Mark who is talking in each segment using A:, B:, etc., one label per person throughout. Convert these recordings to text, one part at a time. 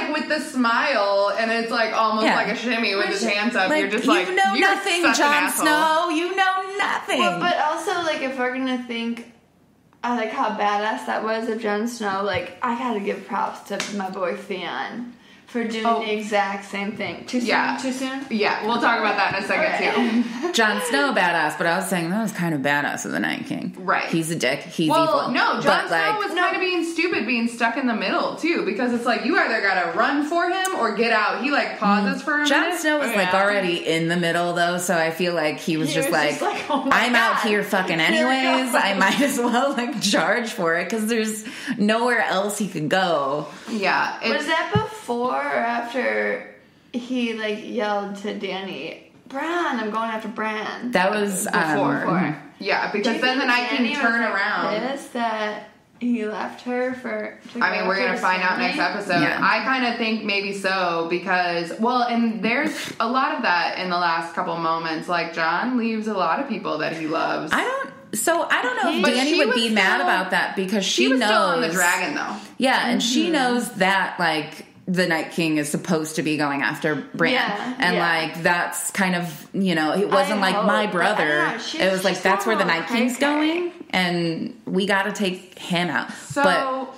A: like with the smile, and it's like almost
B: Yeah.
A: like a shimmy with his hands up.
B: Like,
A: you're just
B: you
A: like
B: know
A: you're
B: nothing, Jon. Snow. You know nothing.
C: Well, but also like if we're gonna think I like how badass that was of Jon Snow, like I gotta give props to my boy Theon for doing
A: Oh.
C: the exact same thing. Too soon?
A: Yeah.
C: Too soon?
A: Yeah, we'll talk about that in a second
C: Okay.
A: too.
B: Jon Snow badass, but I was saying that was kind of badass of the Night King.
A: Right.
B: He's a dick. He's
A: Well,
B: evil.
A: no, Jon Snow
B: like,
A: was kind of being stupid, being stuck in the middle too, because it's like you either gotta run for him or get out. He like mm. pauses for a
B: Jon
A: minute.
B: Snow was like
C: Yeah.
B: already in the middle though, so I feel like he was
C: He
B: just
C: was
B: like,
C: just like, oh my
B: I'm out here fucking
C: Here
B: anyways. I might as well like charge for it because there's nowhere else he could go.
A: Yeah, it's,
C: Was that before or after he like yelled to Dany, Bran, I'm going after Bran?
B: That was
A: before.
B: Um,
C: Before.
A: Yeah, because then the
C: think
A: Night King
C: Dany was,
A: turn around.
C: Pissed that he left her for. To
A: I mean, we're gonna
C: after
A: find out next episode.
B: Yeah.
A: I kind of think maybe so because, well, and there's a lot of that in the last couple moments. Like Jon leaves a lot of people that he loves.
B: I don't. So I don't know if
A: But Dany
B: would
A: was
B: be mad about that because she,
A: she was
B: knows
A: still on the dragon though.
B: Yeah, and
C: Mm-hmm.
B: she knows that like the Night King is supposed to be going after Bran,
C: Yeah,
B: and
C: yeah.
B: like that's kind of you know it wasn't
C: I
B: like my
C: hope, I
B: brother.
C: don't
B: it was like that's where the Night King's
C: cray-cray.
B: going, and we got to take him out.
A: So
B: but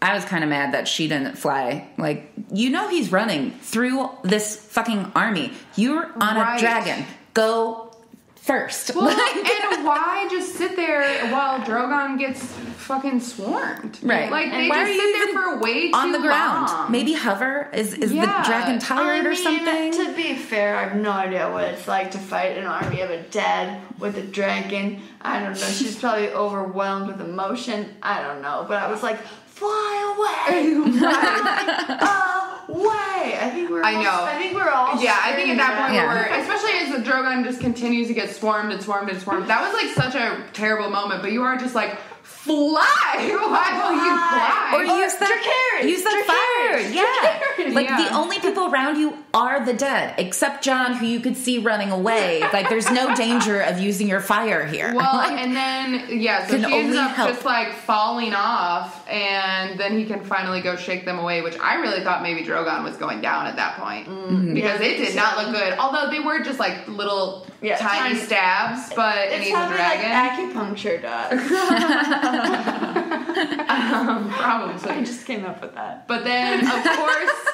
B: I was kind of mad that she didn't fly. Like you know he's running through this fucking army. You're on
A: Right.
B: a dragon. Go first.
A: well,
B: Like-
A: and why just sit there while Drogon gets fucking swarmed?
B: Right.
A: Like
B: And
A: they
B: why
A: just
B: are
A: sit there
B: even
A: for way
B: on
A: too
B: the ground.
A: long.
B: Maybe hover. Is is
A: Yeah.
B: the dragon tired
C: I
B: or something?
C: To be fair, I have no idea what it's like to fight an army of a dead with a dragon. I don't know. She's probably overwhelmed with emotion. I don't know. But I was like, fly away, Fly away. I think we're.
A: I
C: all-
A: know.
C: I think we're all.
A: Yeah, I think at that point
B: Yeah.
A: we're, especially the Drogon just continues to get swarmed and swarmed and swarmed. That was like such a terrible moment. But you are just like, fly! Why will you fly?
B: Or use that
C: Dracarys,
B: use that fire. Yeah.
C: Dracarys.
B: Like
A: Yeah.
B: the only people around you are the dead, except Jon, who you could see running away. Like there's no danger of using your fire here.
A: Well,
B: Like,
A: and then yeah, so
B: Can
A: she ends
B: only
A: up
B: help.
A: just like falling off, and then he can finally go shake them away. Which I really thought maybe Drogon was going down at that point mm-hmm. because
C: Yeah,
A: it did
C: me
A: not look good. Although they were just like little
C: Yeah,
A: tiny
C: tiny-
A: stabs, but and
C: It's
A: he's a
C: probably
A: dragon.
C: like acupuncture does.
A: um, probably.
C: I just came up with that.
A: But then, of course,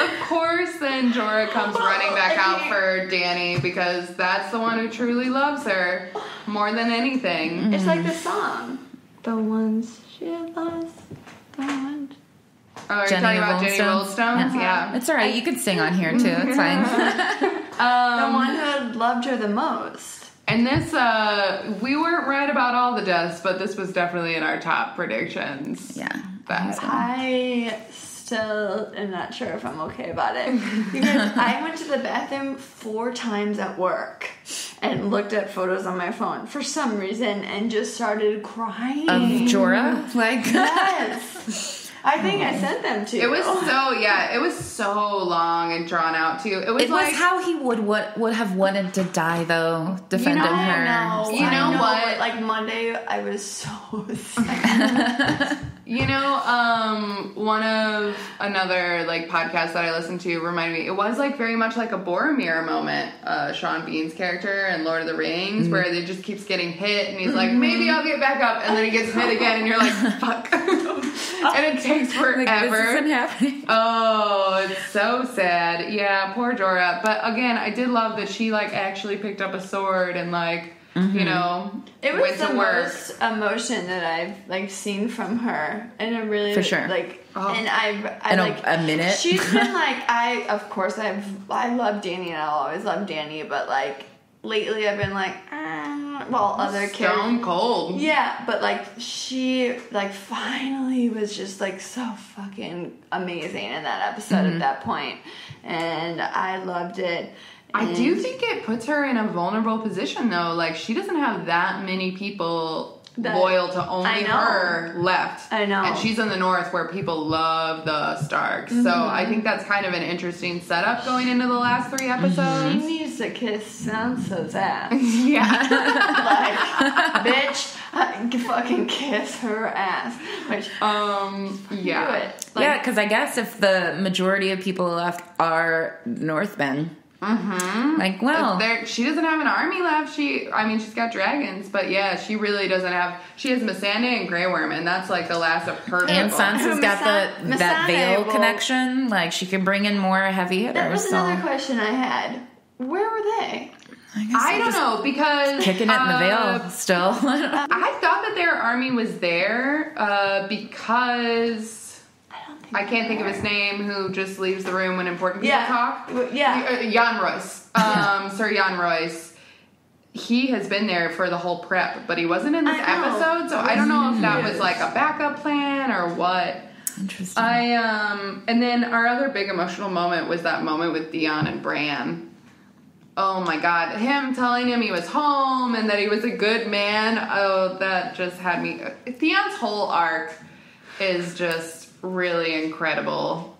A: of course, then Jorah comes running back out for Dany because that's the one who truly loves her more than anything.
C: It's like the song. The ones she loves. The ones.
A: Oh, are you
B: Jenny
A: talking about Jenny
B: Oldstones?
A: Oldstones? Yeah.
B: it's all right. You could sing on here too. It's fine.
C: The one who loved her the most.
A: And this, uh, we weren't right about all the deaths, but this was definitely in our top predictions.
B: Yeah.
A: That-
C: I still am not sure if I'm okay about it. Because I went to the bathroom four times at work and looked at photos on my phone for some reason and just started crying.
B: Of Jorah, like
C: Yes. I think I sent them to.
A: It was so yeah, it was so long and drawn out too. It was
B: it
A: like
B: was how he would would would have wanted to die though, defending
A: know,
B: her.
C: No,
A: You
C: I
A: know what?
C: but, like Monday, I was so sad.
A: You know, um, one of another like podcast that I listened to reminded me. It was like very much like a Boromir moment, uh, Sean Bean's character in Lord of the Rings, where they just keeps getting hit, and he's like, maybe I'll get back up, and then he gets hit again, and you're like, fuck, and it takes
B: Like, this
A: forever.
B: isn't happening.
A: Oh, it's so sad. Yeah, poor Jorah. But again, I did love that she like actually picked up a sword and like you know
C: It was
A: went
C: the
A: to work.
C: most emotion that I've like seen from her, and a really
B: For sure.
C: like,
A: Oh.
C: and I've I
B: In a-
C: like
B: a minute?
C: She's been like I of course I've I love Dany and I'll always love Dany, but like lately I've been like, ah, well other
A: Stone
C: characters.
A: cold.
C: Yeah, but like she like finally was just like so fucking amazing in that episode
B: Mm-hmm.
C: at that point, and I loved it.
A: I do think it puts her in a vulnerable position though. Like she doesn't have that many people
C: That-
A: loyal to only her left.
C: I know.
A: And she's in the north where people love the Starks. So
C: Mm-hmm.
A: I think that's kind of an interesting setup going into the last three episodes.
C: She
A: episodes.
C: needs to kiss Sansa's ass.
A: yeah.
C: like, bitch, I can fucking kiss her ass. Which,
A: um yeah.
C: Like,
B: yeah, because I guess if the majority of people left are Northmen, mm-hmm. like, well,
A: There, she doesn't have an army left. She, I mean, she's got dragons, but yeah, she really doesn't have. She has Missandei and Grey Worm, and that's like the last of her.
B: and
A: people.
B: Sansa's got
C: Misa-
B: the that Vale
C: will-
B: connection. Like, she can bring in more heavy hitters.
C: That was
B: so
C: another question I had. Where were they?
B: I,
A: I don't know because
B: Kicking it in the
A: uh,
B: Vale still.
A: I thought that their army was there uh, because
C: I don't think
A: I can't think of his name. Who just leaves the room when important people
C: Yeah.
A: talk?
C: Yeah.
A: Uh, Yohn Royce, um, Sir Yohn Royce. He has been there for the whole prep, but he wasn't in this episode, so I don't know if that was like a backup plan or what.
B: Interesting.
A: I um and then our other big emotional moment was that moment with Theon and Bran. Oh my god, him telling him he was home and that he was a good man. Oh, that just had me Theon's whole arc is just really incredible.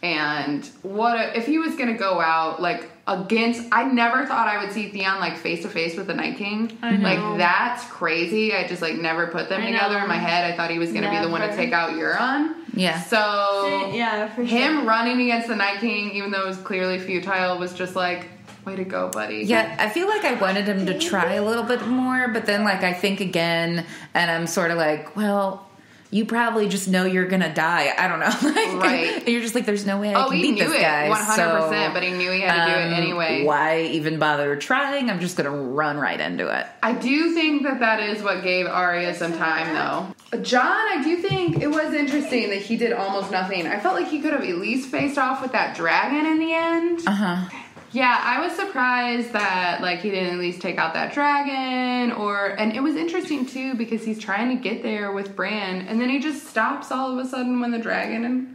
A: And what a, if he was going to go out like against I never thought I would see Theon like face to face with the Night King.
C: I know.
A: Like that's crazy. I just like never put them
C: I
A: together
C: know.
A: in my head. I thought he was going to be the one to take out Euron.
B: Yeah.
A: So
C: Yeah, for
A: him
C: sure.
A: running against the Night King, even though it was clearly futile, was just like, way to go, buddy.
B: Yeah, I feel like I wanted him to try a little bit more, but then like I think again, and I'm sort of like, well, you probably just know you're gonna die. I don't know, like,
A: Right.
B: and you're just like, there's no way I
A: Oh,
B: can
A: he
B: beat
A: knew
B: this
A: it,
B: guy.
A: 100%,
B: so,
A: but he knew he had to do it
B: um,
A: anyway.
B: Why even bother trying? I'm just gonna run right into it.
A: I do think that that is what gave Arya some time, though. Jon, I do think it was interesting that he did almost nothing. I felt like he could have at least faced off with that dragon in the end.
B: Uh huh.
A: Yeah, I was surprised that like he didn't at least take out that dragon or and it was interesting too because he's trying to get there with Bran and then he just stops all of a sudden when the dragon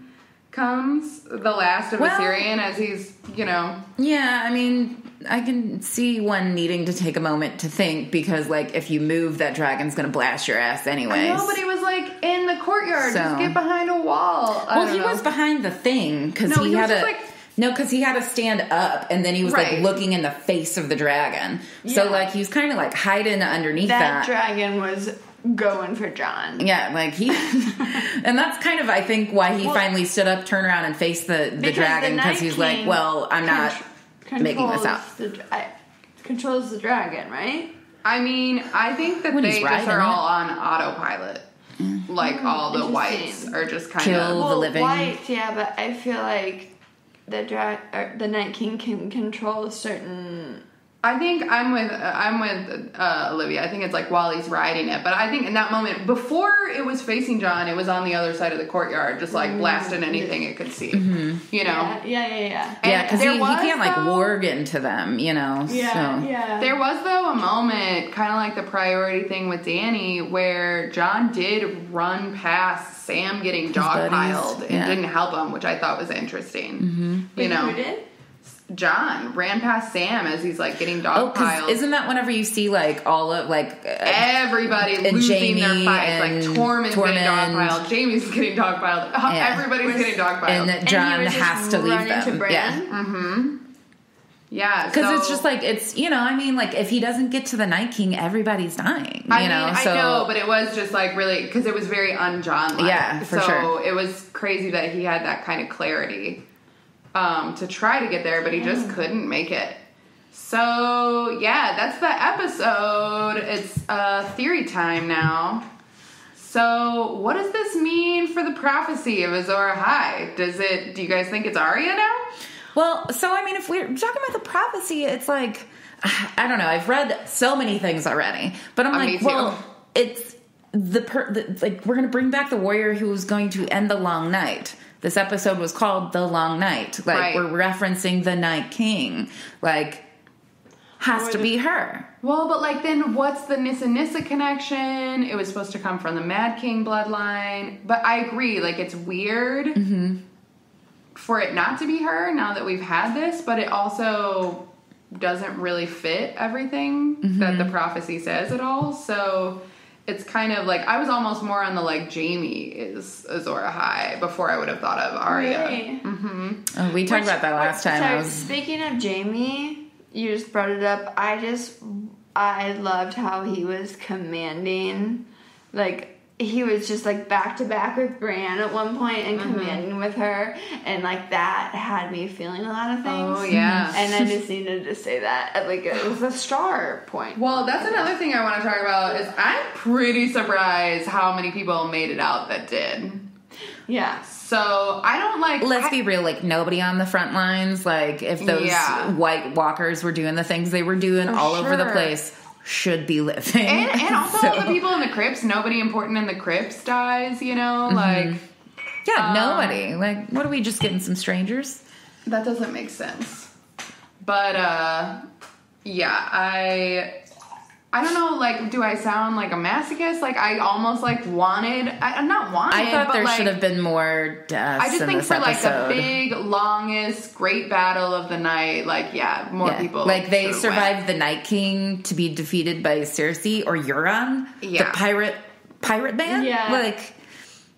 A: comes, the last of
B: Well-
A: Assyrian as he's, you know,
B: Yeah, I mean, I can see one needing to take a moment to think because, like, if you move, that dragon's gonna blast your ass anyway.
A: I know, but he was like in the courtyard, just get behind a wall. I
B: Well, he
A: know.
B: was behind the thing because
A: No,
B: he,
A: he
B: had to.
A: just, like-
B: no, because he had to stand up, and then he was
A: Right.
B: like looking in the face of the dragon. So like he was kind of like hiding underneath
C: that
B: that.
C: dragon was going for Jon.
B: yeah, like he, and that's kind of I think why he
C: Well-
B: finally stood up, turned around, and faced the the dragon because he's like, well, I'm not
C: Contr-
B: making this up.
C: The, I- controls the dragon, right?
A: I mean, I think that
B: When
A: they just are all on autopilot. Like mm-hmm. all the whites are just kind
B: Kill
A: of
B: the
C: well,
B: living.
C: White, yeah, but I feel like the dra- or the Night King can control certain.
A: I think I'm with uh, I'm with uh, Olivia. I think it's like while he's riding it, but I think in that moment before it was facing Jon, it was on the other side of the courtyard, just like blasting anything it could see. You know,
C: Yeah, yeah, yeah, yeah.
B: Yeah, because he, he can't like
A: though-
B: warg into them, you know.
C: Yeah,
B: so.
C: yeah.
A: There was though a moment, kind of like the priority thing with Dany, where Jon did run past Sam getting
B: buddies,
A: dogpiled and
B: yeah.
A: didn't help him, which I thought was interesting. Mm-hmm. You
C: Wait,
A: know,
C: who did?
A: Jon ran past Sam as he's like getting
B: Oh,
A: dogpiled.
B: because isn't that whenever you see like all of like uh,
A: Everybody
B: And
A: losing their
B: Jaime
A: fights. Like
B: and
A: Tormund's getting
B: Tormund.
A: dogpiled. Jaime's getting dogpiled. Uh,
B: Yeah.
A: Everybody's
C: Was-
A: getting dogpiled.
B: and that
C: And he
B: Jon
C: was just
B: has to leave
C: run into
B: them?
C: Bran?
B: Yeah.
A: yeah,
B: Because
A: so-
B: it's just like it's you know I mean like if he doesn't get to the Night King everybody's dying you
A: I
B: know
A: mean,
B: so
A: I know, but it was just like really because it was very un-John.
B: Yeah, for
A: so
B: sure.
A: it was crazy that he had that kind of clarity um, to try to get there, but he just couldn't make it. So yeah, that's the episode. It's uh, theory time now. So what does this mean for the prophecy of Azor Ahai? Does it? Do you guys think it's Arya now?
B: well so I mean if we're talking about the prophecy it's like I don't know I've read so many things already but I'm
A: Uh,
B: like well it's the, per, the like we're gonna bring back the warrior who was going to end the long night this episode was called the long night like
A: Right.
B: we're referencing the night king like has
C: Or
B: to
C: the-
B: be her
A: Well, but like then what's the Nissa Nissa connection? It was supposed to come from the Mad King bloodline. But I agree, like it's weird mm-hmm. for it not to be her now that we've had this, but it also doesn't really fit everything that mm-hmm. the prophecy says at all. So it's kind of like I was almost more on the like Jaime is Azor Ahai before I would have thought of Arya.
C: Really? Mm-hmm.
B: Oh, we talked
C: Which-
B: about that last time.
C: Sorry,
B: was
C: speaking of Jaime, you just brought it up. I just I loved how he was commanding, like he was just like back to back with Bran at one point and
A: Mm-hmm.
C: commanding with her, and like that had me feeling a lot of things.
A: Oh yeah.
C: And I just needed to say that at like it was a star point.
A: Well, that's another thing I want to talk about is I'm pretty surprised how many people made it out that did.
C: Yeah.
A: So I don't like.
B: Let's
A: I-
B: be real, like nobody on the front lines, like if those
A: Yeah.
B: white walkers were doing the things they were doing
C: For
B: all over the place, should be living.
A: And, and also
B: So-
A: the people in the crypts. Nobody important in the crypts dies. You know, like
B: Yeah,
A: Um,
B: nobody. Like, what are we just getting some strangers?
A: that doesn't make sense. But uh, yeah, I. I don't know, like, do I sound like a masochist? Like, I almost like wanted, I, I'm not wanted.
B: I thought
A: but,
B: there
A: like,
B: should have been more deaths
A: I just
B: in
A: think for like the big, longest, great battle of the night, like yeah, more
B: Yeah.
A: people.
B: like they survived the Night King to be defeated by Cersei or Euron,
A: Yeah.
B: the pirate pirate man.
C: Yeah.
B: like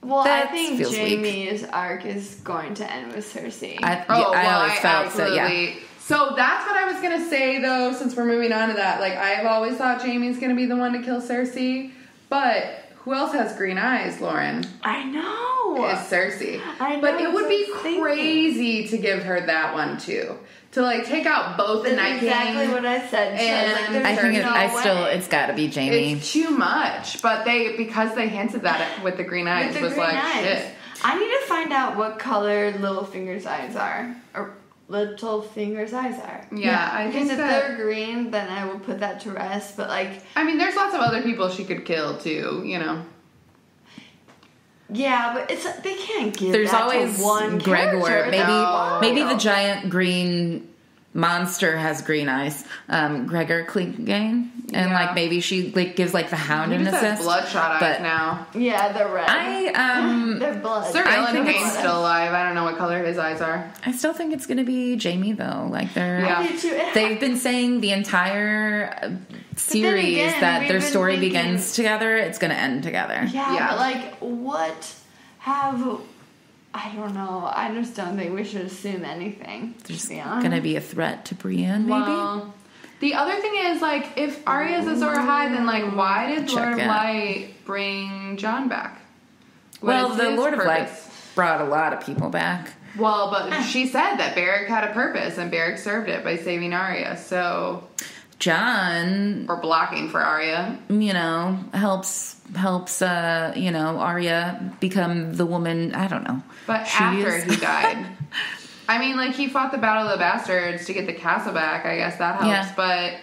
C: Well,
B: That
C: I think
B: weak.
C: Jaime's arc is going to end with Cersei.
B: I.
A: Oh,
B: yeah, I
A: well,
B: always
A: I
B: felt so. Yeah.
A: So that's what I was gonna say though. Since we're moving on to that, like I've always thought Jaime's gonna be the one to kill Cersei, but who else has green eyes, Lauren?
C: I know.
A: It's Cersei.
C: I know,
A: but it would be
C: what I was thinking.
A: crazy to give her that one too. To like take out both the
C: That's
A: Night
C: exactly
A: King.
C: what I said. So I was like,
A: And
B: I think it,
C: no
B: I still it's got to be Jaime.
A: It's too much, but they because they hinted that with the green eyes
C: the
A: was
C: green
A: like
C: eyes.
A: shit.
C: I need to find out what color Littlefinger's eyes are. Or Littlefinger's eyes are.
A: Yeah, I
C: Because
A: think
C: if
A: that-
C: they're green, then I will put that to rest. But like,
A: I mean, there's lots of other people she could kill too. You know.
C: yeah, but it's they can't give.
B: There's
C: that
B: always
C: to one
B: Gregor.
C: character.
B: Maybe
A: No.
B: maybe the giant green monster has green eyes. Um, Gregor Clegane, and
A: Yeah.
B: like maybe she like gives like the hound
A: He
B: an
A: just
B: assist.
A: bloodshot eyes
B: but
A: now.
C: Yeah, they're red.
B: I um
C: they're blood.
A: Sir
B: I
A: Ilyn
B: think
A: Payne's
B: it's-
A: still alive. I don't know what color his eyes are.
B: I still think it's gonna be Jaime though. Like they're
A: Yeah.
C: I do too. It
B: they've been saying the entire uh, series
C: again,
B: that their story
C: thinking-
B: begins together. It's gonna end together.
C: Yeah,
A: Yeah.
C: but like, what have I don't know. I just don't think we should assume anything.
B: There's
C: to be honest.
B: gonna be a threat to Brienne, maybe.
A: Well, the other thing is like if Arya's Azor Ahai, then like why did
B: Check
A: Lord of. Light bring Jon back? What
B: well, the Lord of Light brought a lot of people back.
A: Well, but she said that Beric had a purpose, and Beric served it by saving Arya. So,
B: Jon,
A: or blocking for Arya.
B: you know, helps helps uh, you know, Arya become the woman, I don't know.
A: But
B: She
A: after
B: is-
A: he died, I mean, like he fought the Battle of the Bastards to get the castle back. I guess that helps.
B: Yeah.
A: But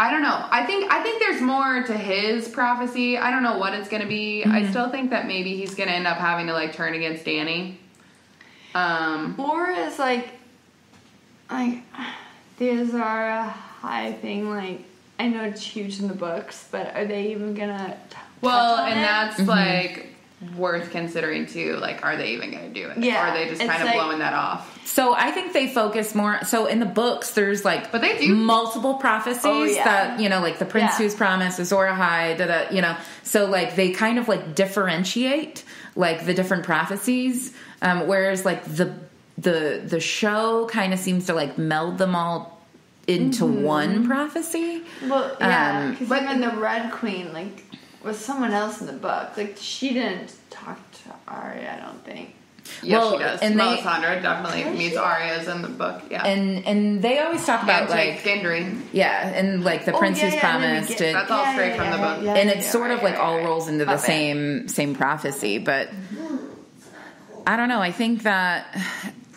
A: I don't know. I think I think there's more to his prophecy. I don't know what it's going to be.
B: Mm-hmm.
A: I still think that maybe he's going to end up having to like turn against Dany. Um,
C: Or is like, like, the Azara High thing. Like, I know it's huge in the books, but are they even gonna? t-
A: well, and
C: it?
A: that's
B: Mm-hmm.
A: like worth considering too. Like, are they even going to do it?
C: Yeah,
A: Or are they just kind of
C: like-
A: blowing that off?
B: So I think they focus more. So in the books, there's like,
A: But they do-
B: multiple prophecies
C: Oh, yeah.
B: that you know, like the Prince
C: Yeah.
B: Who's Promised, Azor Ahai, da da. You know, so like they kind of like differentiate like the different prophecies, um, whereas like the the the show kind of seems to like meld them all into
C: Mm-hmm.
B: one prophecy.
C: Well, yeah,
B: Um,
C: because
A: but-
C: even the Red Queen, like, was someone else in the book. Like, she didn't talk to Arya. I don't think.
A: Yes,
B: Well,
A: she does.
B: and they-
A: Melisandre definitely
C: Does
A: meets? Arya's in the book. Yeah.
B: And and they always talk about
A: and
B: like
A: Jake Gendry.
B: yeah, and like the
C: Oh,
B: Prince
C: yeah,
B: Who's
C: yeah, and then we
B: Promised.
C: get-
B: and-
A: That's all straight from the book.
B: and it's
C: yeah,
B: sort of like
C: right,
B: all
C: right.
B: rolls into the
A: Love
B: same same prophecy but i don't know i think that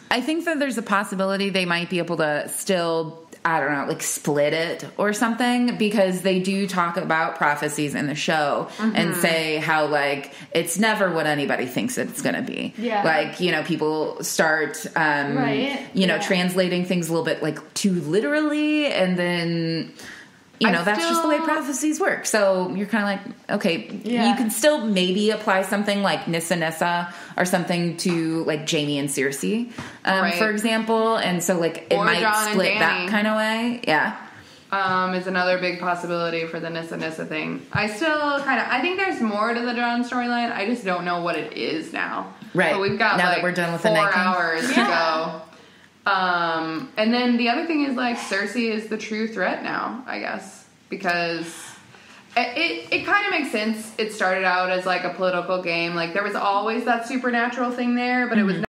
B: i think that there's a possibility they might be able to still i don't know like split it or something because they do talk about prophecies in the show
C: Mm-hmm.
B: and say how like it's never what anybody thinks it's gonna be
C: Yeah.
B: like you know people start um
C: Right,
B: you know
C: yeah.
B: translating things a little bit like too literally and then you
A: I
B: know that's just the way prophecies work. So you're kind of like, okay,
C: Yeah.
B: you can still maybe apply something like Nissa Nissa or something to like Jaime and Cersei, um,
A: Right.
B: for example. And so like it
A: Or
B: might
A: Jon and
B: split that kind of way. Yeah.
A: um, is another big possibility for the Nissa Nissa thing. I still kind of, I think there's more to the Jon storyline. I just don't know what it is now.
B: Right.
A: But we've got
B: Now that we're done with the
A: four
B: Night King.
A: hours to
C: Yeah.
A: go. Um, and then the other thing is like Cersei is the true threat now, I guess, because it, it, it kind of makes sense. It started out as like a political game. Like there was always that supernatural thing there, but it was